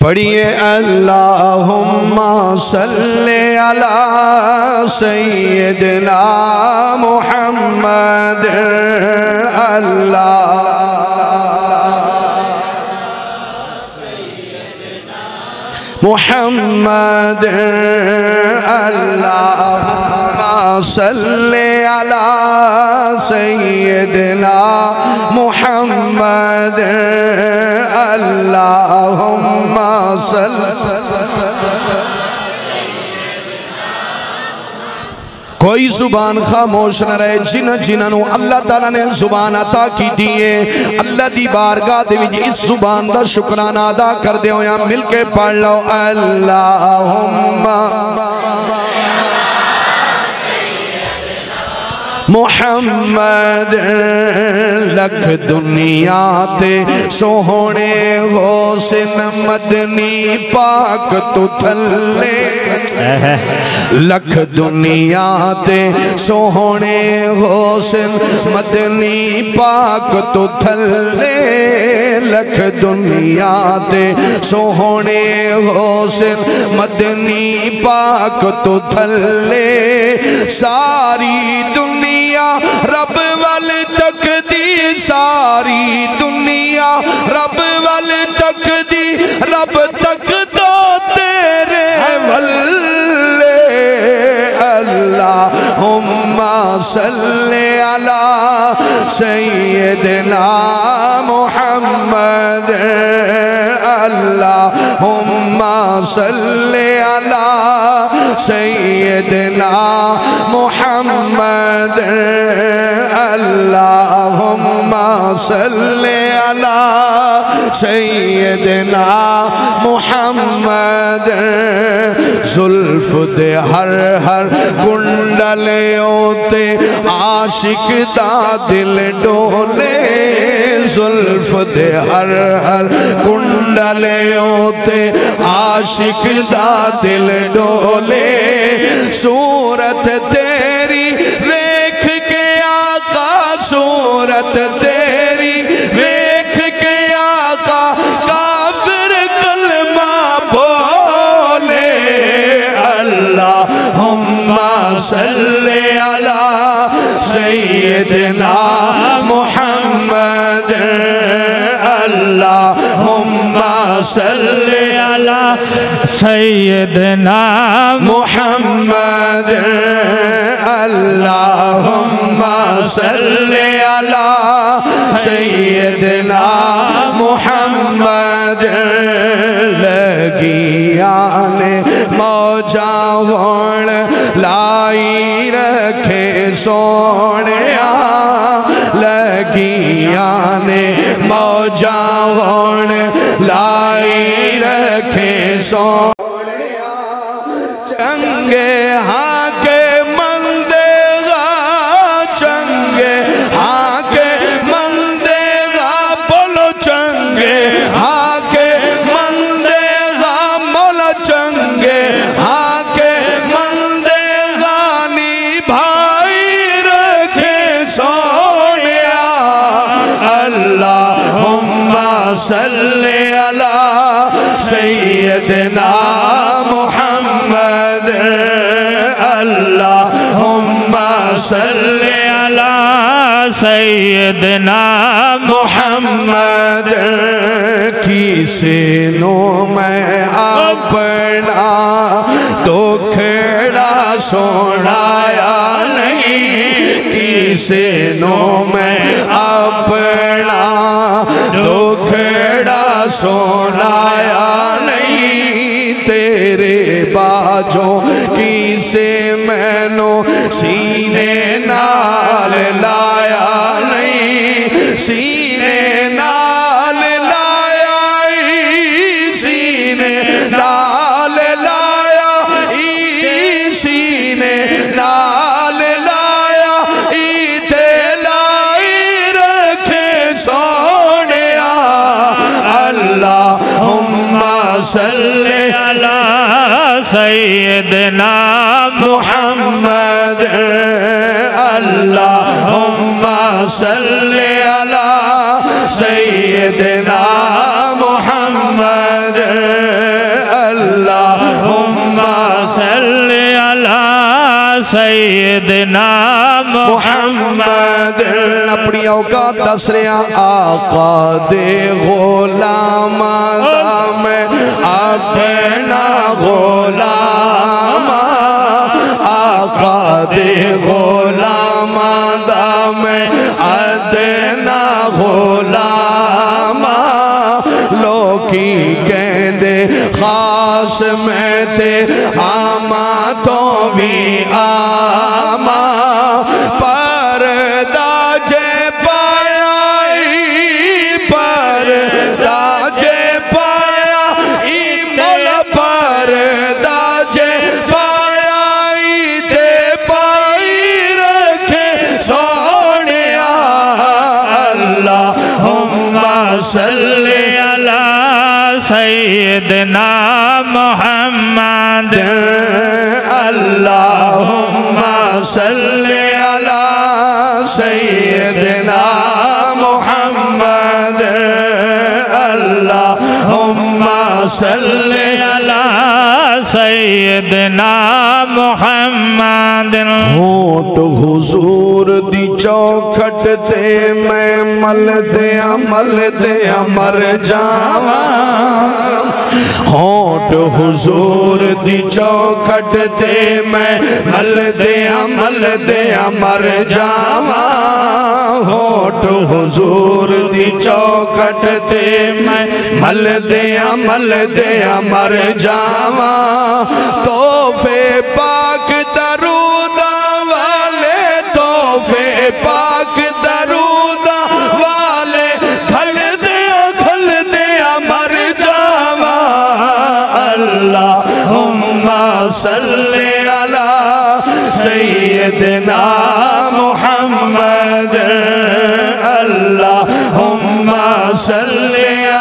پڑھئے اللہم صلی علی سیدنا محمد اللہ محمد اللہم صلی علی سیدنا محمد اللہم سل کوئی زبان خاموش نہ رہے، جنہ جنہ نو اللہ تعالیٰ نے زبان عطا کی دیئے اللہ دی بارگاہ دے وچ اس زبان دا شکرانہ ادا کر دے ہو یا مل کے پڑھ لو، اللہم محمد، لکھ دنیا تے سوہنے غوثن مدنی پاک تو تھلے۔ لکھ دنیا تے سوہنے غوثن مدنی پاک تو تھلے۔ لکھ دنیا تے سوہنے غوثن مدنی پاک تو تھلے۔ ساری دنیا رب وال تک دی ساری دنیا، رب وال تک دی، رب تک تو تیرے واللے اللہم صلی علی سیدنا محمد۔ اللہم صلی علی سيدنا محمد اللهم صل على سیدنا محمد ظلف دے ہر ہر کنڈلیوں تے عاشق دا دل ڈولے ظلف دے ہر ہر کنڈلیوں تے عاشق دا دل ڈولے صورت تیری، ویکھ کے آقا صورت تیری صلی علی سیدنا محمد اللہم صلی علی سیدنا محمد اللہم صلی علی سیدنا محمد لگی آنے موجہ وڑ لائی رکھے سونے لگی آنے موجہ وڑ لائی رکھے سو چنگے صلی علی سیدنا محمد. اللہم صلی علی سیدنا محمد. کی سینوں میں اپنا تو سوڑایا نہیں۔ کی سینوں میں اپنا تو کھڑا سوڑایا نہیں۔ تیرے باجوں کی سے میں نو سینے نال لایا نہیں۔ سینے نال سيدنا محمد اللهم صل على سيدنا محمد اللهم صل على سيدنا محمد اپنی اوقات دس رہا آقا دے غلام دام اپنا غلام آقا دے غلام دام ادنا غلام لوکی کہندے، خاص میں تے آما تو بھی آما سيدنا محمد. اللہم صلی علی سیدنا محمد. اللہم صلی على سيدنا محمد ہوٹ حضور دی چوکھٹ تے میں مل دیا مل دیا مر جاواں۔ ہوٹ حضور دی چوکھٹ تے میں مل دیا مل دیا مر جاواں۔ ہوٹ حضور دی چوکھٹ تے میں مل دیا مل دیا مر جاواں۔ توفے پاک صلی علی سیدنا محمد اللہم صلی